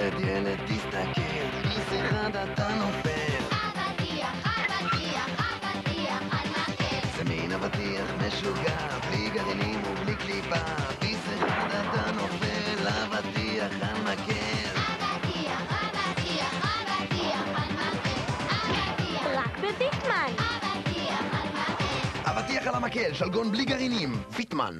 ילד, ילד, תסתכל, כיס אחד אתה נופל. אבטיח, אבטיח, אבטיח על מקל. זה מין אבטיח משוגע, בלי גרעינים ובלי קליפה. ביס אחד אתה נופל, אבטיח על מקל. אבטיח, אבטיח, אבטיח על מקל. רק בביטמן! אבטיח על מקל. אבטיח על המקל, שלגון בלי גרעינים. ויטמן.